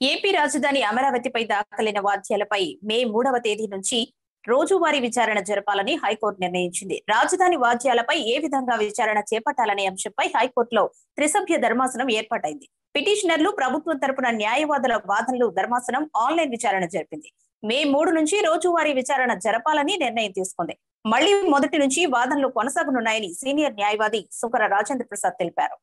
AP రాజధాని అమరావతిపై దాఖలైన వాద్యాలపై మే మూడవ తేదీ నుంచి రోజువారీ విచారణ జరపాలని హైకోర్టు నిర్ణయించింది. రాజధాని వాద్యాలపై ఏ విధంగా విచారణ చేపట్టాలనే అంశంపై హైకోర్టులో త్రిసభ్య ధర్మాసనం ఏర్పాటైంది. పిటిషనర్లు ప్రభుత్వం తరపున న్యాయవాదుల వాదనలు ధర్మాసనం ఆన్లైన్ విచారణ జరిపింది. మే మూడు నుంచి రోజువారీ విచారణ జరపాలని నిర్ణయం తీసుకుంది. మళ్ళీ మొదటి నుంచి వాదనలు కొనసాగనున్నాయని సీనియర్ న్యాయవాది సుకర రాజేంద్ర ప్రసాద్ తెలిపారు.